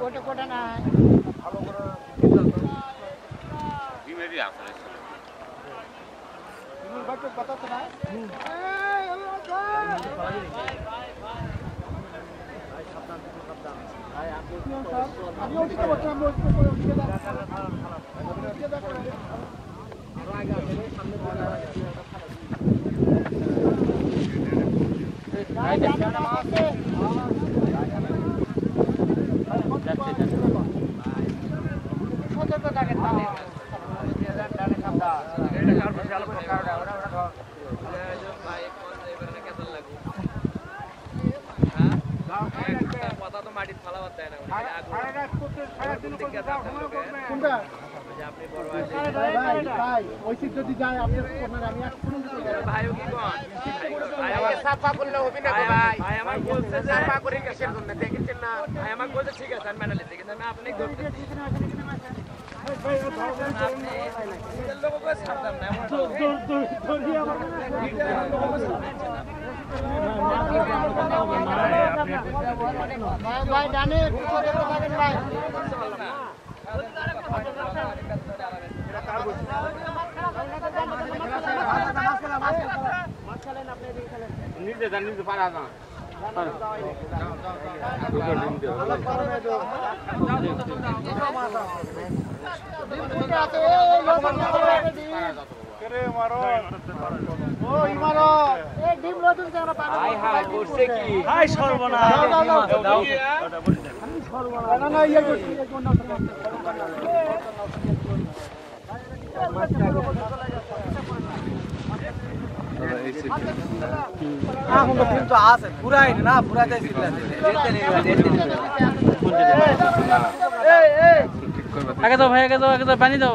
ওটা কোটা ওদিকে বসলাম ওদিকে সতর্ক থাকেন কথা তো না কোনটা আপনি বড় ভাই ভাই ভাই ঐশিক যদি যায় আপনি আমার সাফা করলে হবে না গো ভাই ভাই আমার বলছে যে সাফা করে কিসের জন্য দেখেছেন না ভাই আমার বলছে ঠিক আছে আমি মেনে নিচ্ছি কিন্তু আমি আপনি করতে আপনি নিজের লোককে ছাড়তাম না এমন ভাই ভাই ডানে একটু সতর্ক থাকেন ভাই নিজে জান নিজে পারা না দুইটা আছে এই এই লোক ও ইমারত এই ডিম নতুন কেন পানি হাই হাই করছে কি হাই সর্বনাশ দাও দাও না না ইয়ে করছি এই কিন্তু আছে পুরাই না পুরাই এই এই আগে দাও ভাই আগে দাও আগে দাও পানি দাও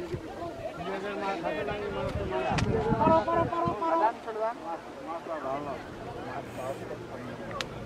प्रफ्राइब प्रफ्राइब